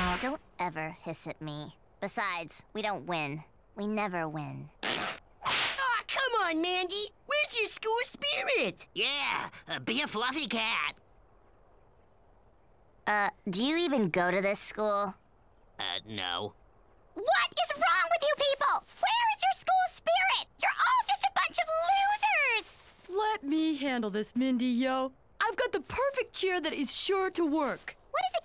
Don't ever hiss at me. Besides, we don't win. We never win. Aw, come on, Mandy. Where's your school spirit? Yeah, uh, be a fluffy cat. Uh, do you even go to this school? Uh, no. What is wrong with you people? Where is your school spirit? You're all just a bunch of losers! Let me handle this, Mindy, yo. I've got the perfect cheer that is sure to work.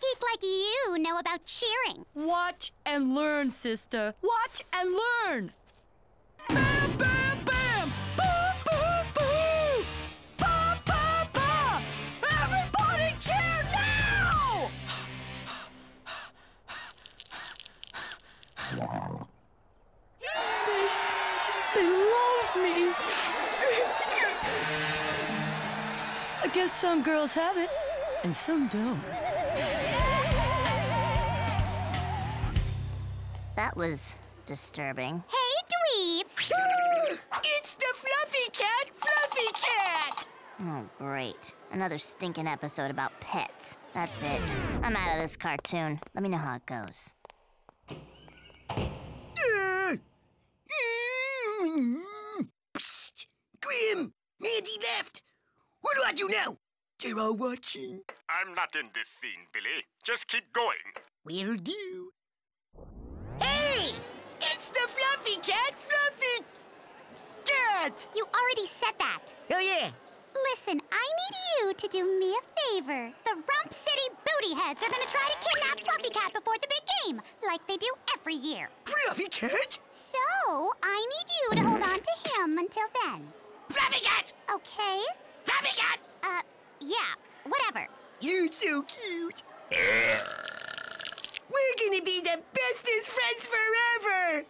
Geek like you know about cheering? Watch and learn, sister. Watch and learn. Bam, bam, bam! Boom, boom, boom! Ba, ba, ba! Everybody cheer now! They, they love me. I guess some girls have it, and some don't. That was disturbing. Hey, dweebs! It's the Fluffy Cat, Fluffy Cat! Oh, great. Another stinking episode about pets. That's it. I'm out of this cartoon. Let me know how it goes. Uh, mm, Psst! Grim! Mandy left! What do I do now? They're all watching. I'm not in this scene, Billy. Just keep going. Will do. Hey! It's the Fluffy Cat, Fluffy Cat! You already said that. Oh, yeah. Listen, I need you to do me a favor. The Rump City Booty Heads are gonna try to kidnap Fluffy Cat before the big game, like they do every year. Fluffy Cat? So, I need you to hold on to him until then. Fluffy Cat! Okay? Fluffy Cat! Uh, yeah, whatever. You're so cute. We're gonna be the bestest friends forever.